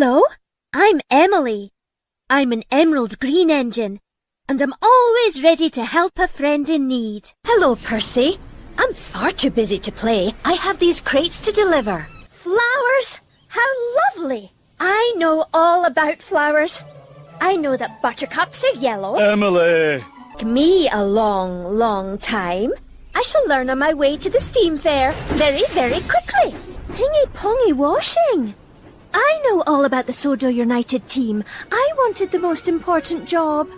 Hello, I'm Emily. I'm an emerald green engine, and I'm always ready to help a friend in need. Hello, Percy. I'm far too busy to play. I have these crates to deliver. Flowers? How lovely! I know all about flowers. I know that buttercups are yellow. Emily! Took me a long, long time. I shall learn on my way to the steam fair very, very quickly. Pingy pongy washing. I know all about the Sodor United team. I wanted the most important job.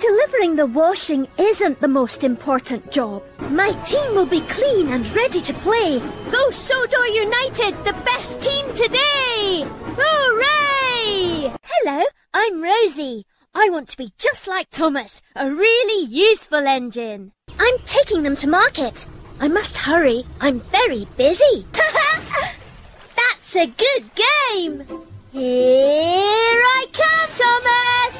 Delivering the washing isn't the most important job. My team will be clean and ready to play. Go Sodor United, the best team today! Hooray! Hello, I'm Rosie. I want to be just like Thomas, a really useful engine. I'm taking them to market. I must hurry. I'm very busy. That's a good game. Here I come, Thomas!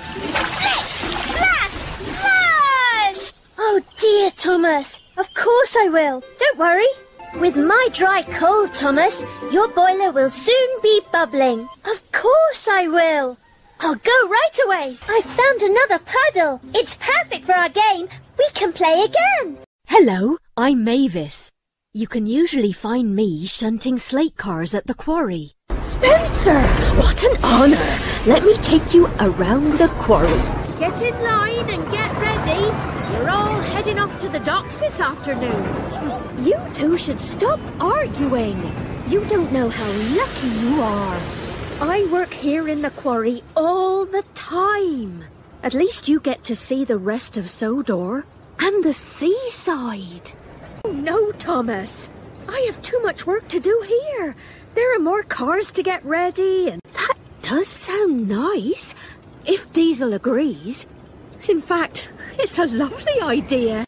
Flash! Oh dear, Thomas. Of course I will. Don't worry. With my dry coal, Thomas, your boiler will soon be bubbling. Of course I will. I'll go right away. I found another puddle. It's perfect for our game. We can play again. Hello, I'm Mavis. You can usually find me shunting slate cars at the quarry. Spencer! What an honour! Let me take you around the quarry. Get in line and get ready. You're all heading off to the docks this afternoon. You two should stop arguing. You don't know how lucky you are. I work here in the quarry all the time. At least you get to see the rest of Sodor and the seaside. No, Thomas. I have too much work to do here. There are more cars to get ready, and That does sound nice, if Diesel agrees. in fact, it's a lovely idea.